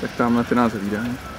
Tak tamhle ty nás hlídají.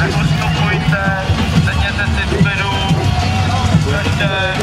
Nekonstupujte, sedněte si v klidu, držte.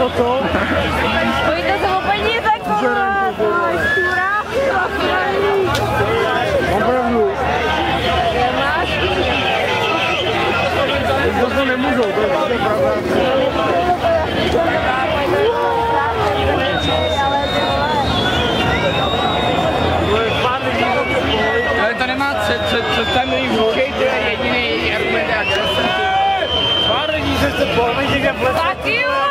no to. Pojďte se o peníze, kurva, to je Opravdu. To se nemůžou, to je prostě pravda. Fuck you!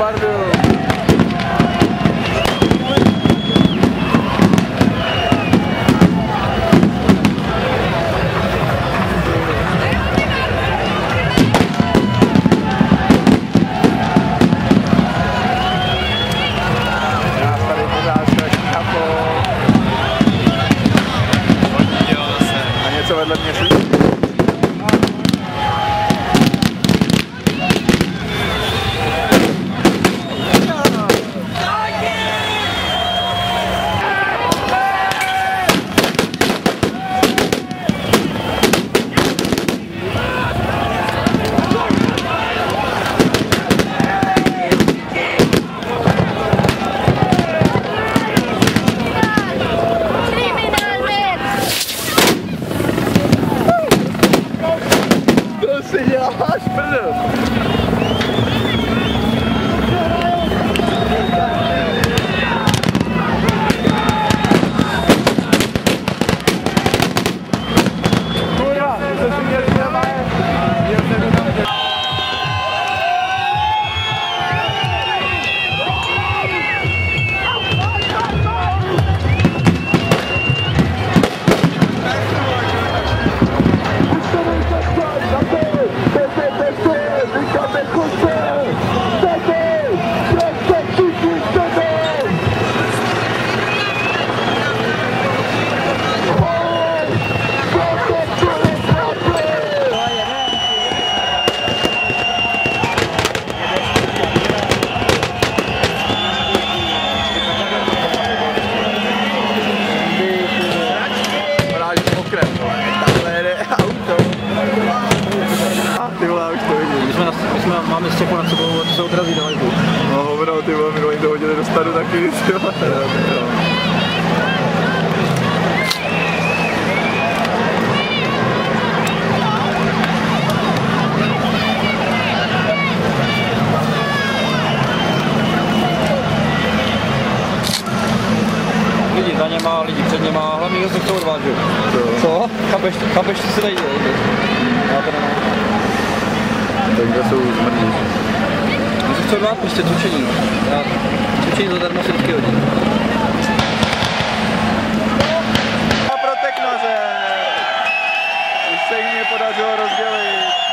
Barlum. Něma, lidi před něma, hlavně k tomu odvážil. Co? Chápeš, chápeš, co se tady děje? Já to nemám. Takže jsou zmrdí. Já se chci odvážit prostě cvičení, no. Já cvičení zadarmo si vždycky hodím. A pro teknaře! Už se jim nepodařilo rozdělit.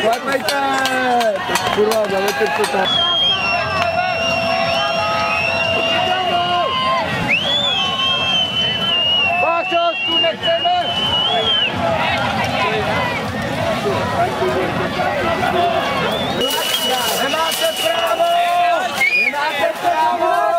Buat Michael. Purwa bawa terputar. Pasos to next level. Renate Bravo! Renate Bravo!